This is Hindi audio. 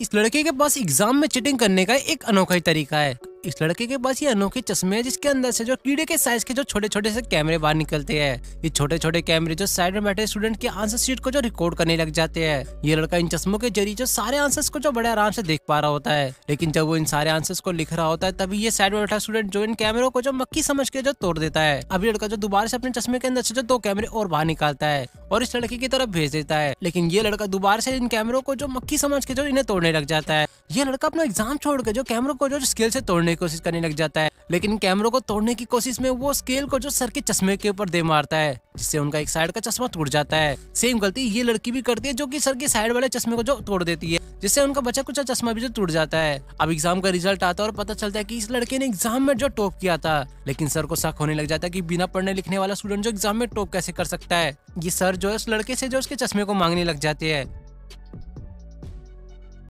इस लड़के के पास एग्ज़ाम में चिटिंग करने का एक अनोखा ही तरीका है। इस लड़के के पास ये अनोखे चश्मे है जिसके अंदर से जो कीड़े के साइज़ के जो छोटे छोटे से कैमरे बाहर निकलते हैं। ये छोटे छोटे कैमरे जो साइड में बैठे स्टूडेंट के आंसर शीट को जो रिकॉर्ड करने लग जाते हैं। ये लड़का इन चश्मों के ज़रिए जो सारे आंसर्स को जो बड़े आराम से देख पा रहा होता है। लेकिन जब वो इन सारे आंसर्स को लिख रहा होता है, तभी ये साइड में बैठा स्टूडेंट जो इन कैमरों को जो मक्की समझ के जो तोड़ देता है। अभी लड़का जो दोबारा से अपने चश्मे के अंदर से जो दो कैमरे और बाहर निकालता है और इस लड़की की तरफ़ भेज देता है। लेकिन ये लड़का दोबारा से इन कैमरों को जो मक्खी समझ के जो इन्हें तोड़ने लग जाता है। ये लड़का अपना एग्ज़ाम छोड़ के जो कैमरों को जो स्केल से तोड़ने की कोशिश करने लग जाता है, लेकिन कैमरों को तोड़ने की कोशिश में वो स्केल को जो सर के चश्मे के ऊपर दे मारता है, जिससे उनका एक साइड का चश्मा टूट जाता है। सेम गलती ये लड़की भी करती है जो कि सर के साइड वाले चश्मे को जो तोड़ देती है, जिससे उनका बचा कुछ चश्मा भी जो टूट जाता है। अब एग्ज़ाम का रिज़ल्ट आता है और पता चलता है कि इस लड़के ने एग्ज़ाम में जो टॉप किया था, लेकिन सर को शक होने लग जाता है कि बिना पढ़ने लिखने वाला स्टूडेंट जो एग्ज़ाम में टॉप कैसे कर सकता है। ये सर जो है उस लड़के से जो उसके चश्मे को मांगने लग जाते हैं।